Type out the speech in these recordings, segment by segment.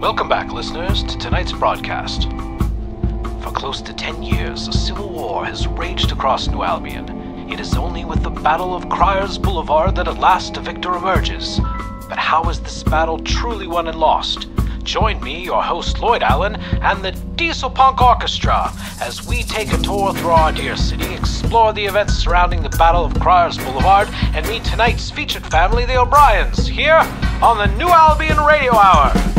Welcome back, listeners, to tonight's broadcast. For close to 10 years, a civil war has raged across New Albion. It is only with the Battle of Criers Boulevard that at last a victor emerges. But how is this battle truly won and lost? Join me, your host Lloyd Allen, and the Diesel Punk Orchestra as we take a tour through our dear city, explore the events surrounding the Battle of Criers Boulevard, and meet tonight's featured family, the O'Briens, here on the New Albion Radio Hour.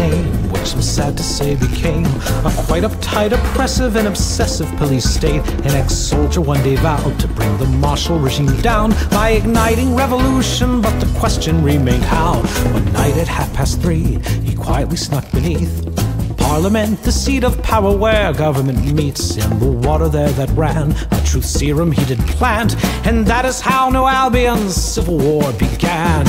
Name, which I'm sad to say became a quite uptight, oppressive, and obsessive police state. An ex soldier one day vowed to bring the martial regime down by igniting revolution, but the question remained how. One night at half past three, he quietly snuck beneath. Parliament, the seat of power where government meets, in the water there that ran, a truth serum he did plant, and that is how New Albion's civil war began.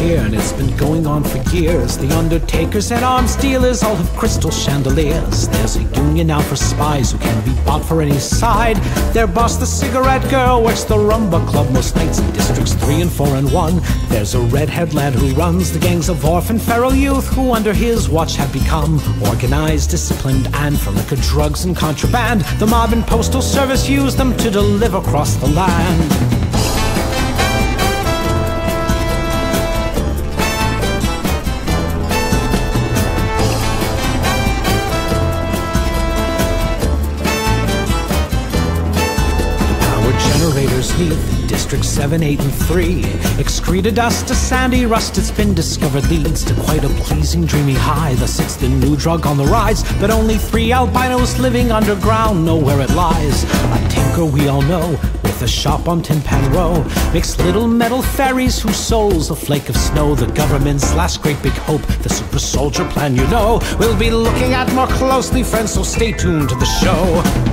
And it's been going on for years. The undertakers and arms dealers all have crystal chandeliers. There's a union now for spies who can be bought for any side. Their boss, the cigarette girl, works the rumba club most nights in districts three and four and one. There's a redhead lad who runs the gangs of orphan feral youth who, under his watch, have become organized, disciplined, and for liquor, drugs, and contraband. The mob and postal service use them to deliver across the land. District 7, 8, and 3 excreta dust, a sandy rust. It's been discovered leads to quite a pleasing, dreamy high. Thus, it's the new drug on the rise. But only three albinos living underground know where it lies. A tinker we all know with a shop on Tin Pan Row makes little metal fairies whose souls a flake of snow. The government's last great big hope, the super soldier plan, you know. We'll be looking at more closely, friends, so stay tuned to the show.